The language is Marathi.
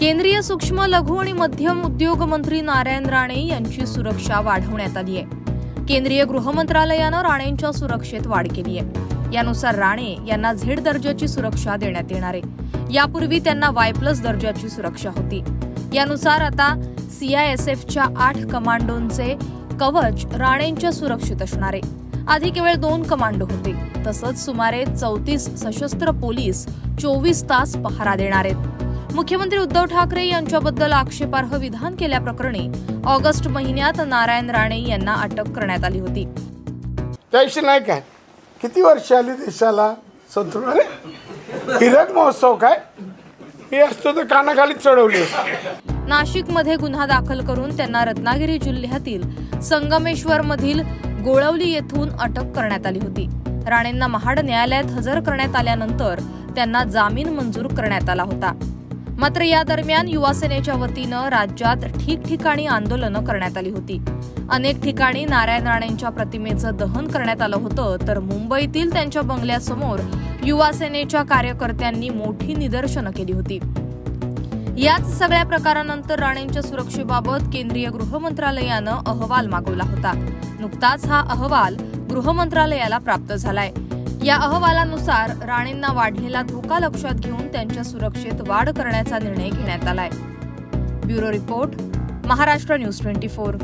केंद्रीय सूक्ष्म लघु आणि मध्यम उद्योग मंत्री नारायण राणे यांची सुरक्षा वाढवण्यात आली आहे. केंद्रीय गृह मंत्रालयानं राणेंच्या सुरक्षेत वाढ केली आहे. यानुसार राणे यांना झेड दर्जाची सुरक्षा देण्यात येणार आहे. यापूर्वी त्यांना वाय प्लस दर्जाची सुरक्षा होती. यानुसार आता सीआयएसएफच्या आठ कमांडोंचे कवच राणेंच्या सुरक्षित असणार आहे. आधी केवळ दोन कमांडो होते. तसंच सुमारे चौतीस सशस्त्र पोलीस चोवीस तास पहारा देणार आहेत. मुख्यमंत्री उद्धव ठाकरे यांच्याबद्दल आक्षेपार्ह विधान केल्याप्रकरणी ऑगस्ट महिन्यात नारायण राणे यांना अटक करण्यात आली होती. त्याविषयी नाही काय? किती वर्ष आली देशाला? संतुलन हिरक महोत्सव काय? मी असतो तर कानाखाली चढवली. नाशिकमध्ये गुन्हा दाखल करून त्यांना रत्नागिरी जिल्ह्यातील संगमेश्वर मधील गोळवली येथून अटक करण्यात आली होती. राणेंना महाड न्यायालयात हजर करण्यात आल्यानंतर त्यांना जामीन मंजूर करण्यात आला होता. मात्र या दरम्यान युवा सेनेच्या वतीनं राज्यात ठिकठिकाणी आंदोलनं करण्यात आली होती. अनेक ठिकाणी नारायण राणेंच्या प्रतिमेचं दहन करण्यात आलं होतं तर मुंबईतील त्यांच्या बंगल्यासमोर युवा सेनेच्या कार्यकर्त्यांनी मोठी निदर्शनं केली होती. याच सगळ्या प्रकारानंतर राणेंच्या सुरक्षेबाबत केंद्रीय गृह मंत्रालयानं अहवाल मागवला होता. नुकताच हा अहवाल गृह मंत्रालयाला प्राप्त झालाय. या अहवालानुसार राणेंना वाढलेला धोका लक्षात घेऊन त्यांच्या सुरक्षेत वाढ करण्याचा निर्णय घेण्यात आलाय. Bureau report Maharashtra news twenty four.